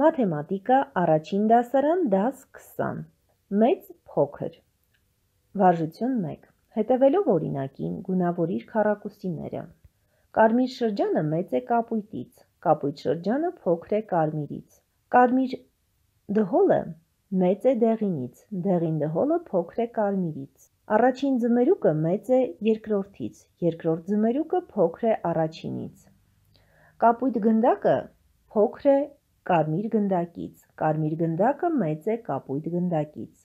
Մաթեմատիկա առաջին դասարան դաս 20 Մեծ փոքր. Վարժություն 1 Հետևելով օրինակին գունավորիր քառակուսիները. Կարմիր շրջանը մեծ է կապույտից Կապույտ շրջանը փոքր է կարմիրից. Կարմիր դհոլը մեծ է դեղինից Դեղին դհոլը փոքր է կարմիրից. Առաջին ձմերուկը մեծ է երկրորդից Երկրորդ ձմերուկը փոքր է առաջինից. Կապույտ գնդակը փոքր է կարմիր գնդակից, կարմիր գնդակը մեծ է կապույտ գնդակից։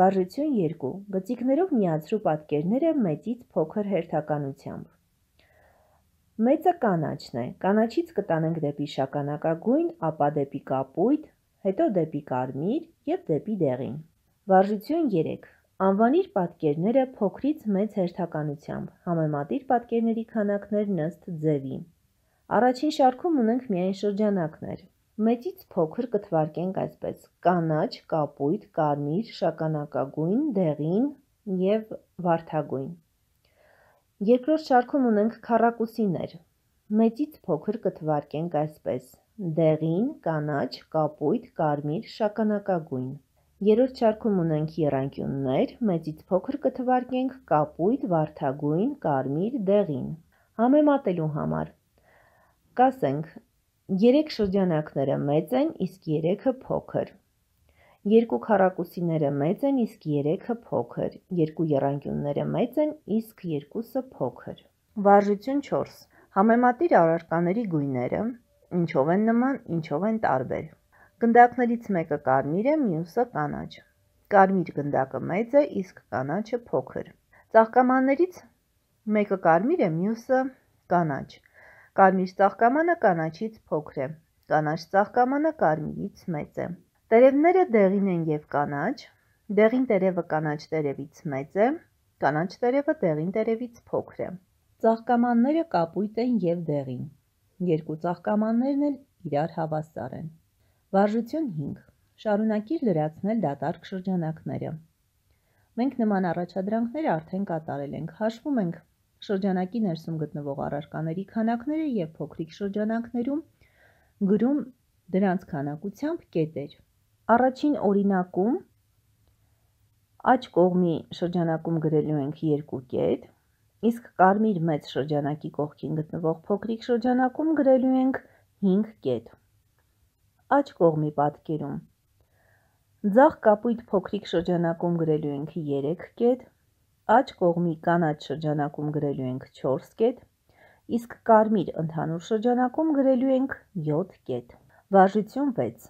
Վարժություն 2. Գծիկներով միացրու պատկերները մեծից փոքր հերթականությամբ։ Մեծը կանաչն է, կանաչից կտանենք դեպի շագանակագույն, ապա դեպի կապույտ, հետո դեպի կարմիր և դեպի դեղին։ Վարժություն 3. Անվանիր պատկերները փոքրից մեծ հերթականությամբ, համեմատիր պատկերների քանակներն ըստ ձևի։ Առաջին շարքում ունենք միայն շրջանակներ։ Մեծից փոքր կթվարկենք այսպես. կանաչ, կապույտ, կարմիր, շագանակագույն, դեղին և վարդագույն։ Երկրորդ շարքում ունենք քառակուսիներ։ Մեծից փոքր կթվարկենք այսպես. դեղին, կանաչ, կապույտ, կարմիր, շագանակագույն։ Երրորդ շարքում ունենք եռանկյուններ, մեծից փոքր կթվարկենք կապույտ, վարդագույն, կարմիր, դեղին։ Համեմատելու համար կասենք Երեք շրջանակները մեծ են, իսկ երեքը փոքր։ Երկու քառակուսիները մեծ են, իսկ երեքը փոքր։ Երկու եռանկյունները մեծ են, իսկ երկուսը փոքր։ Վարժություն 4. Համեմատիր առարկաների գույները, ինչով են նման, ինչով են տարբեր։ Գնդակներից մեկը կարմիր է, մյուսը կանաչ։ Կարմիր գնդակը մեծ է, իսկ կանաչը փոքր։ Ծաղկամաններից մեկը կարմիր է, մյուսը կանաչ։ Կարմիր ծաղկամանը կանաչից փոքր է, կանաչ ծաղկամանը կարմիրից մեծ է։ Տերևները դեղին են և կանաչ, դեղին տերևը կանաչ տերևից մեծ է, կանաչ տերևը դեղին տերևից փոքր է։ Ծաղկամանները կապույտ են և դեղին։ Երկու ծաղկամաններն էլ իրար հավասար են։ Վարժություն 5. Շարունակիր լրացնել դատարկ շրջանակները։ Մենք նման առաջադրանքները արդեն կատարել ենք։ Հաշվում ենք շրջանակի ներսում գտնվող առարկաների քանակները և փոքրիկ շրջանակներում գրում դրանց քանակությամբ կետեր։ Առաջին օրինակում աջ կողմի շրջանակում գրելու ենք 2 կետ, իսկ կարմիր մեծ շրջանակի կողքին գտնվող փոքրիկ շրջանակում գրելու ենք 5 կետ։ Աջ կողմի պատկերում. Ձախ կապույտ փոքրիկ շրջանակում գրելու ենք 3 կետ, աջ կողմի կանաչ շրջանակում գրելու ենք 4 կետ, իսկ կարմիր ընդհանուր շրջանակում գրելու ենք 7 կետ։ Վարժություն 6։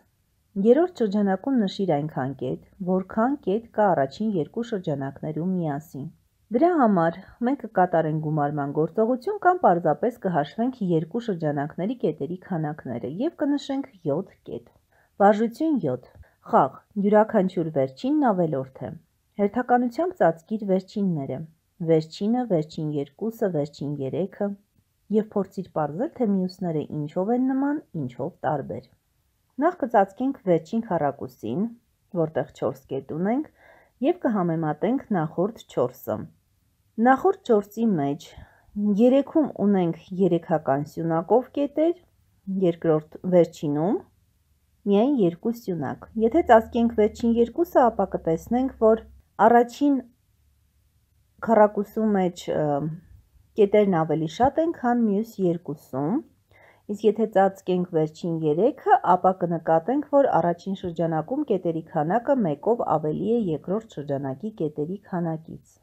Երրորդ շրջանակում նշիր այնքան կետ, որքան կետ կա առաջին երկու շրջանակներում միասին։ Դրա համար մենք կկատարենք գումարման գործողություն կամ պարզապես կհաշվենք երկու շրջանակների կետերի քանակները և կնշենք 7 կետ։ Վարժություն 7։ Խաղ. յուրաքանչյուր վերջինն ավելորդ է։ Հերթականությամբ ծածկիր վերջինները։ Վերջինը, վերջին երկուսը, վերջին երեքը և փորձիր պարզել, թե մյուսները ինչով են նման, ինչով տարբեր։ Նախ կծածկենք վերջին քառակուսին, որտեղ 4 կետ ունենք, և կհամեմատենք նախորդ 4-ը։ Նախորդ 4-ի մեջ 3-ում ունենք երեքական սյունակով կետեր, երկրորդ վերջինում միայն երկու սյունակ։ Եթե ծածկենք վերջին երկուսը, ապա կտեսնենք, որ առաջին քառակուսու մեջ կետերն ավելի շատ են, քան մյուս երկուսում, իսկ եթե ծածկենք վերջին երեքը, ապա կնկատենք, որ առաջին շրջանակում կետերի քանակը մեկով ավելի է երկրորդ շրջանակի կետերի քանակից։